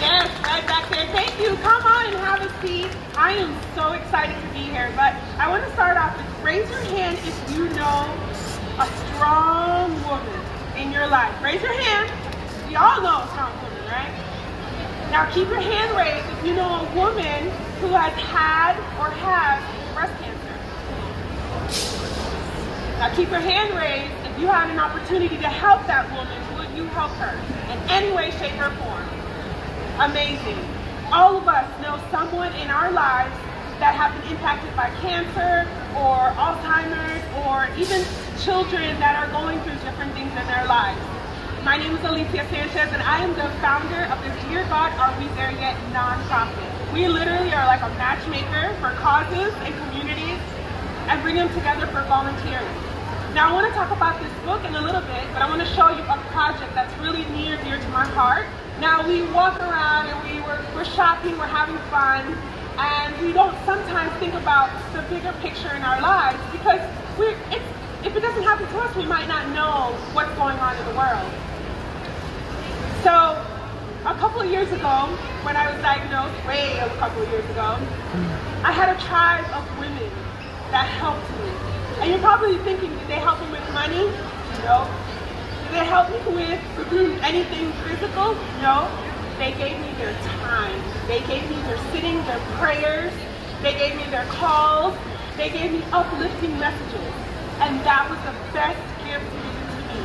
Yes, right back there. Thank you. Come on and have a seat. I am so excited to be here, but I want to start off with raise your hand if you know a strong woman in your life. Raise your hand. We all know a strong woman, right? Now keep your hand raised if you know a woman who has had or has breast cancer. Now keep your hand raised if you had an opportunity to help that woman, you help her in any way, shape, or form? amazing. All of us know someone in our lives that have been impacted by cancer or Alzheimer's or even children that are going through different things in their lives. My name is Alicia Sanchez and I am the founder of the Dear God Are We There Yet nonprofit. We literally are like a matchmaker for causes and communities and bring them together for volunteering. Now I want to talk about this book in a little bit, but I want to show you a project that's really near dear to my heart now we walk around and we were, we're shopping, we're having fun, and we don't sometimes think about the bigger picture in our lives because we're, if it doesn't happen to us, we might not know what's going on in the world. So a couple of years ago, when I was diagnosed, way a couple of years ago, I had a tribe of women that helped me. And you're probably thinking, did they help me with money? No. Did they help me with anything physical? No. They gave me their time. They gave me their sitting, their prayers. They gave me their calls. They gave me uplifting messages. And that was the best gift given to me.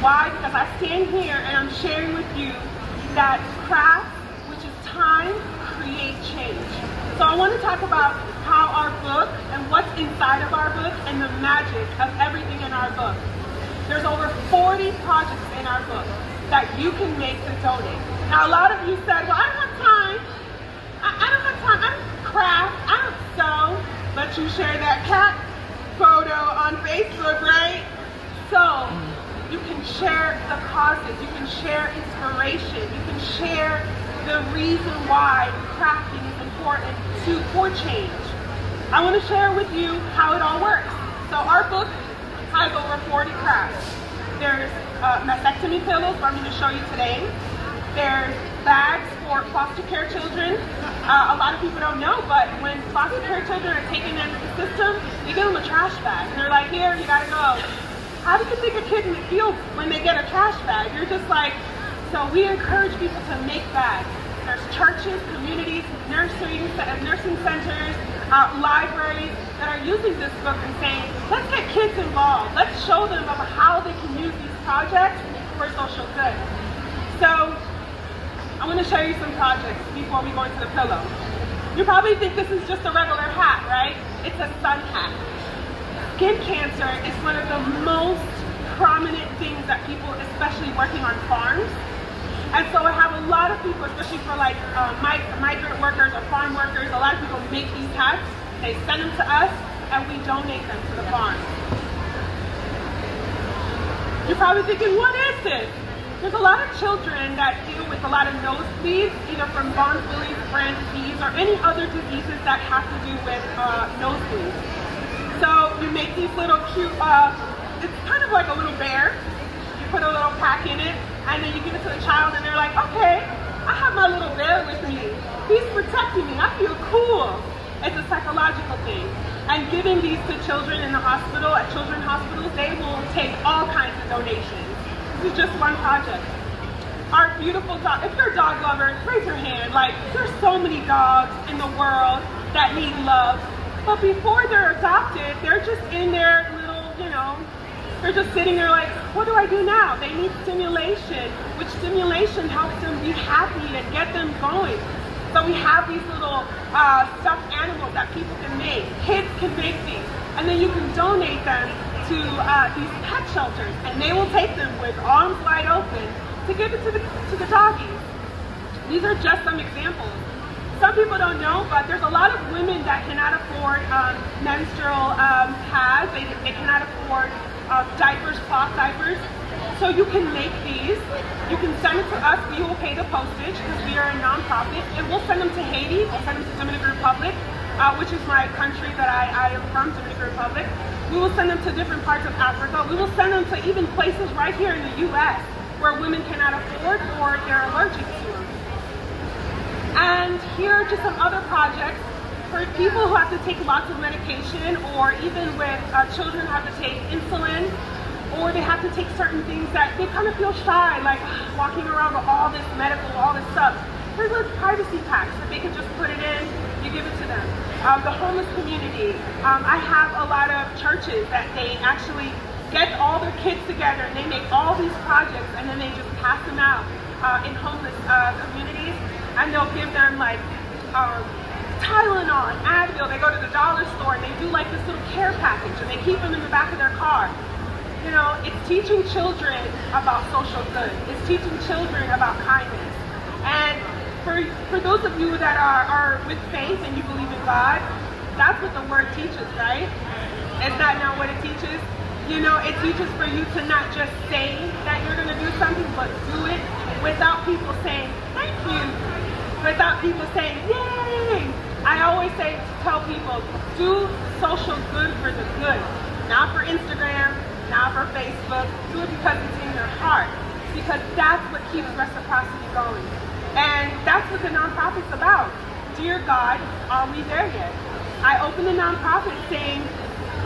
Why? Because I stand here and I'm sharing with you that craft, which is time, create change. So I want to talk about our book and what's inside of our book and the magic of everything in our book. There's over 40 projects in our book that you can make to donate. Now, a lot of you said, well, I don't have time. I, I don't have time. I don't craft. I don't sew. Let you share that cat photo on Facebook, right? So, you can share the causes. You can share inspiration. You can share the reason why crafting is important to for change. I want to share with you how it all works. So our book has over 40 crafts. There's uh, mastectomy pillows, I'm going to show you today. There's bags for foster care children. Uh, a lot of people don't know, but when foster care children are taken into the system, you give them a trash bag. They're like, here, you gotta go. How do you think a kid feels when they get a trash bag? You're just like, so we encourage people to make bags. There's churches, communities, nurseries, nursing centers, uh, libraries that are using this book and saying, let's get kids involved. Let's show them about how they can use these projects for social good. So I'm going to show you some projects before we go into the pillow. You probably think this is just a regular hat, right? It's a sun hat. Skin cancer is one of the most prominent things that people, especially working on farms, and so I have a lot of people, especially for like uh, migrant workers or farm workers, a lot of people make these hats, they send them to us, and we donate them to the farm. You're probably thinking, what is this? There's a lot of children that deal with a lot of nosebleeds, either from von Willebrand brand disease or any other diseases that have to do with uh, nosebleeds. So we make these little cute, uh, it's kind of like a little bear. You put a little pack in it, and then you give it to the child and they're like, okay, I have my little bear with me. He's protecting me. I feel cool. It's a psychological thing. And giving these to children in the hospital, at children's hospitals, they will take all kinds of donations. This is just one project. Our beautiful dog, if you're a dog lover, raise your hand. Like, there's so many dogs in the world that need love. But before they're adopted, they're just in their little, you know, they're just sitting there like, what do I do now? They need stimulation, which stimulation helps them be happy and get them going. So we have these little uh, stuffed animals that people can make. Kids can make these. And then you can donate them to uh, these pet shelters. And they will take them with arms wide open to give it to the, to the doggies. These are just some examples. Some people don't know, but there's a lot of women that cannot afford um, menstrual um, pads. They, they cannot afford uh, diapers, cloth diapers. So you can make these. You can send it to us. We will pay the postage because we are a nonprofit. And we'll send them to Haiti. We'll send them to Dominican Republic, uh, which is my country that I, I am from, Dominican Republic. We will send them to different parts of Africa. We will send them to even places right here in the U.S. where women cannot afford or they're allergic to them. And here are just some other projects for people who have to take lots of medication or even with uh, children who have to take insulin or they have to take certain things that they kind of feel shy, like walking around with all this medical, all this stuff. There's like privacy packs that they can just put it in, you give it to them. Um, the homeless community, um, I have a lot of churches that they actually get all their kids together and they make all these projects and then they just pass them out uh, in homeless uh, communities and they'll give them like um, Tylenol and Advil. They go to the dollar store and they do like this little care package and they keep them in the back of their car. You know, it's teaching children about social good. It's teaching children about kindness. And for, for those of you that are, are with faith and you believe in God, that's what the word teaches, right? Is that not what it teaches? You know, it teaches for you to not just say that you're going to do something, but do it without people saying, thank you. Without people saying, yay. I always say, tell people, do social good for the good. Not for Instagram, not for Facebook. Do it because it's in your heart. Because that's what keeps reciprocity going. And that's what the nonprofit's about. Dear God, are we there yet? I opened the nonprofit saying,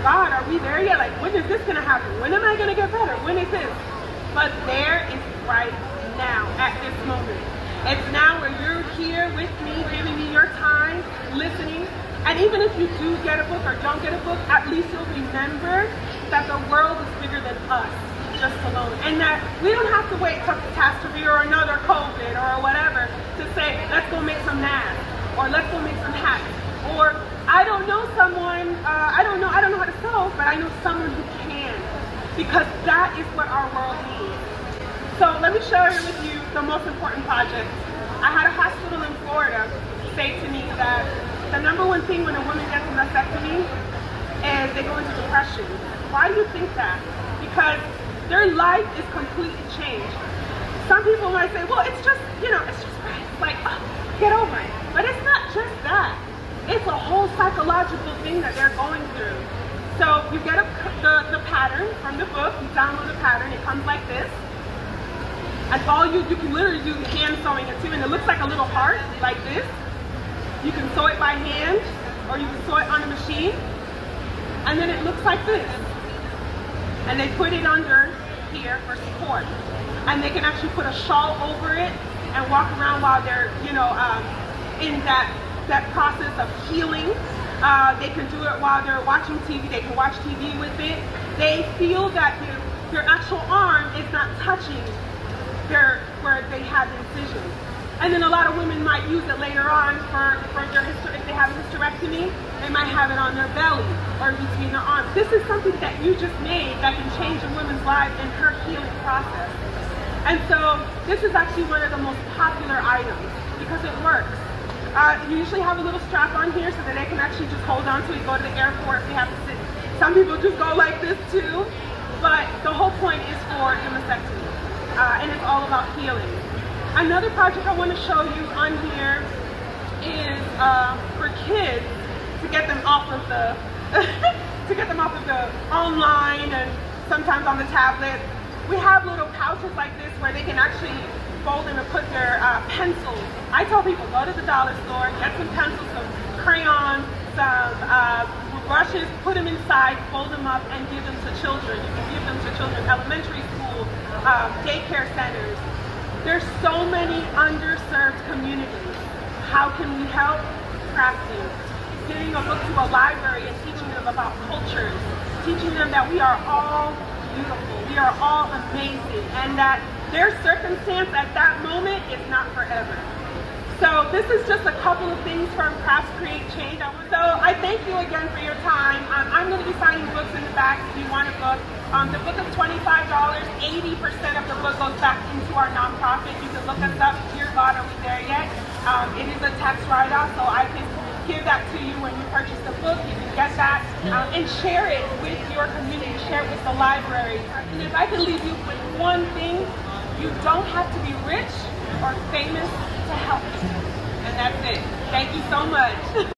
God, are we there yet? Like, when is this going to happen? When am I going to get better? When is this? But there is right now, at this moment. It's now where you're here with me, giving me your time, listening. And even if you do get a book or don't get a book, at least you'll remember that the world is bigger than us, just alone. And that we don't have to wait for catastrophe or another COVID or whatever to say, let's go make some masks or let's go make some hats or I don't know someone, uh, I don't know, I don't know how to sew, but I know someone who can. Because that is what our world needs. So let me share with you the most important project. I had a hospital in Florida say to me that the number one thing when a woman gets a mastectomy is they go into depression. Why do you think that? Because their life is completely changed. Some people might say, well, it's just, you know, it's just like, oh, get over it. But it's not just that it's a whole psychological thing that they're going through. So you get a, the, the pattern from the book, you download the pattern, it comes like this. And all you, you can literally do hand sewing it too, and it looks like a little heart, like this. You can sew it by hand, or you can sew it on a machine. And then it looks like this. And they put it under here for support. And they can actually put a shawl over it and walk around while they're, you know, um, in that that process of healing. Uh, they can do it while they're watching TV. They can watch TV with it. They feel that their, their actual arm is not touching where they have incisions. And then a lot of women might use it later on for, for their if they have a hysterectomy, they might have it on their belly or between their arms. This is something that you just made that can change a woman's life in her healing process. And so this is actually one of the most popular items because it works. Uh, you usually have a little strap on here so that they can actually just hold on to it, go to the airport if they have to sit. Some people just go like this too, but the whole point is for the mastectomy, uh, and it's all about healing. Another project I want to show you on here is uh, for kids to get them off of the to get them off of the online and sometimes on the tablet. We have little pouches like this where they can actually fold them and put their uh, pencils. I tell people, go to the dollar store, get some pencils, some crayons, some uh, brushes, put them inside, fold them up, and give them to children. You can give them to children, elementary school, uh, daycare centers. There's so many underserved communities. How can we help? Crafting. Giving a book to a library and teaching them about cultures. Teaching them that we are all beautiful. We are all amazing. And that their circumstance at that moment is not forever. So this is just a couple of things from Crafts Create Change. So I thank you again for your time. Um, I'm going to be signing books in the back if you want a book. Um, the book is $25. 80% of the book goes back into our nonprofit. You can look us up. Dear God, are we there yet? Um, it is a tax write-off, so I can give that to you when you purchase the book. You can get that um, and share it with your community. Share it with the library. And if I can leave you with one thing, you don't have to be rich or famous to help. And that's it. Thank you so much.